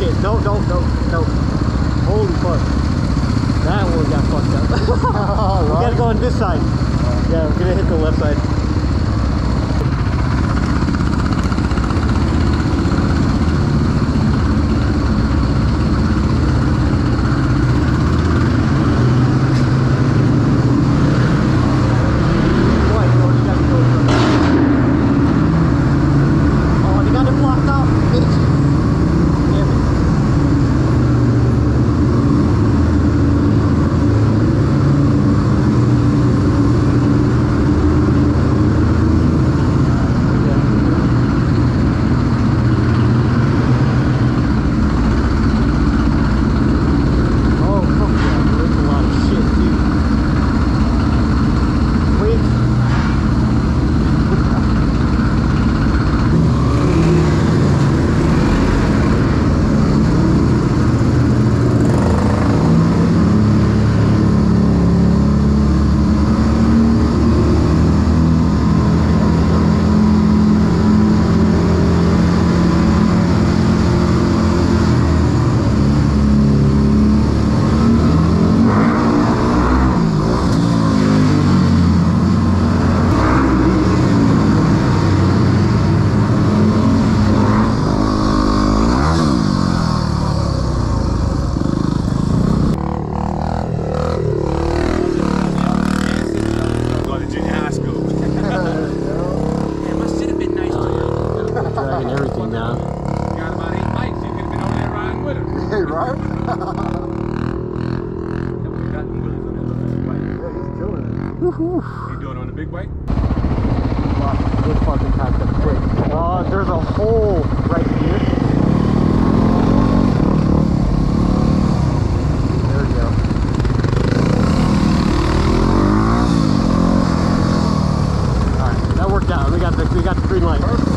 shit. No, no, no, no. Holy fuck. That one got fucked up. we gotta go on this side. Yeah, we're gonna hit the left side. You doing on the big bike? This fucking has to quit. Uh, there's a hole right here. There we go. Alright, that worked out. We got the, we got the green light.